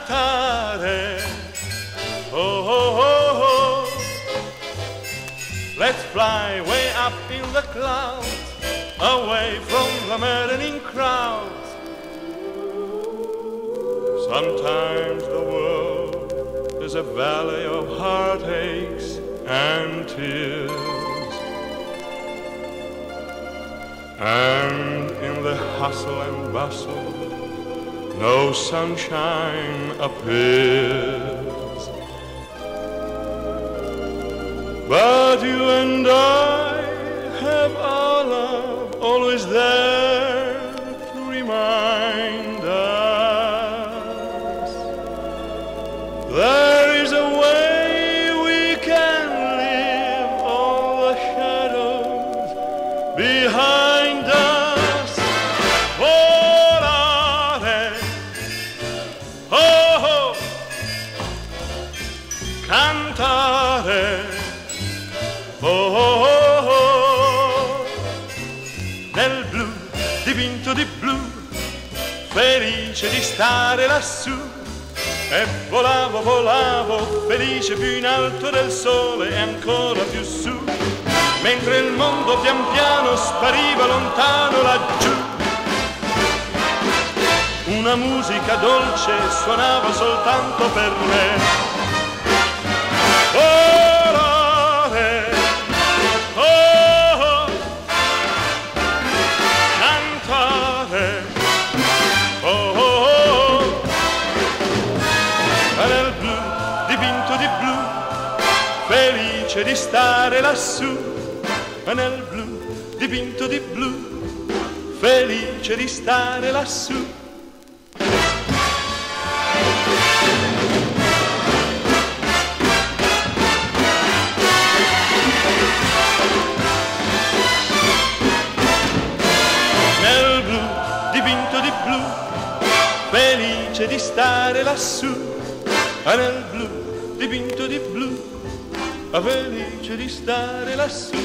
cantare. Oh, oh, oh, oh. Let's fly way up in the clouds, away from the maddening crowds. Sometimes the world is a valley of heartaches and tears. And in the hustle and bustle, no sunshine appears. But you and I have our love always there to remind us. There is a way we can leave all the shadows behind cantare, oh, oh, oh, oh. nel blu dipinto di blu, felice di stare lassù. E volavo, volavo, felice più in alto del sole e ancora più su, mentre il mondo pian piano spariva lontano laggiù. Una musica dolce suonava soltanto per me. Felice di stare lassù, nel blu dipinto di blu, felice di stare lassù. nel blu dipinto di blu, felice di stare lassù, nel blu dipinto di blu, felice di stare lassù.